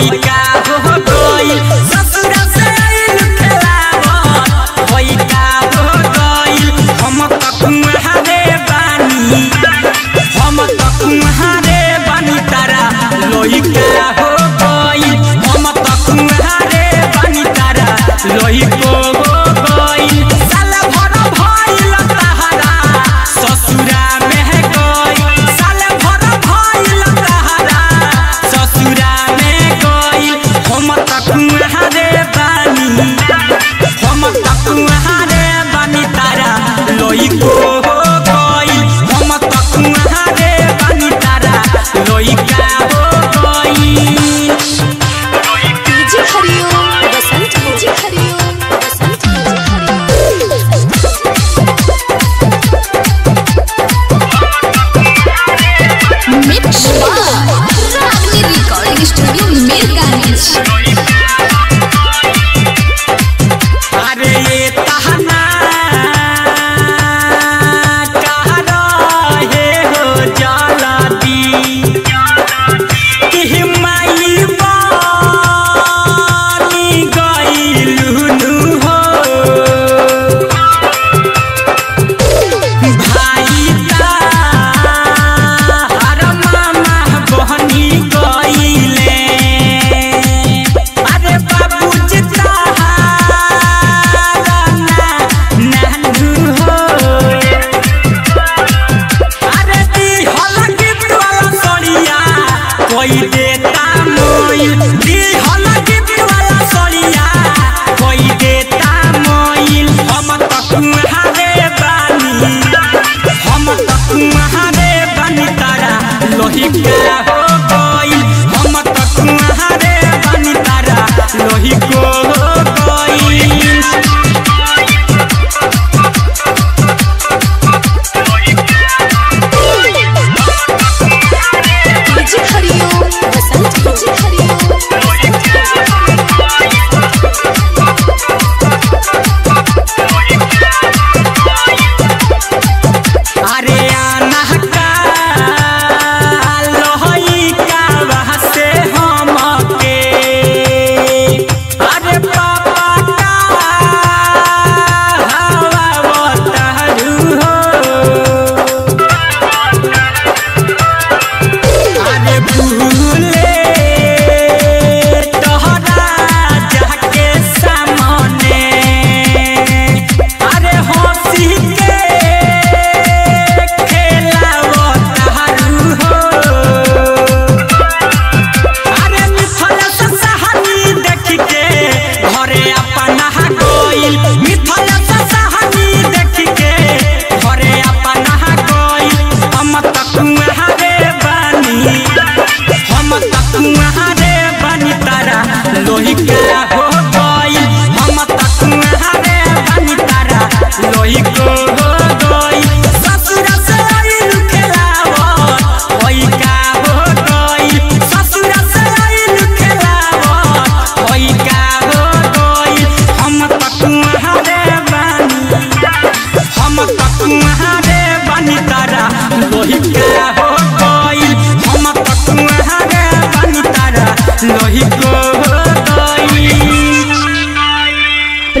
DJ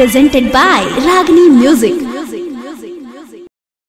presented by Ragini Music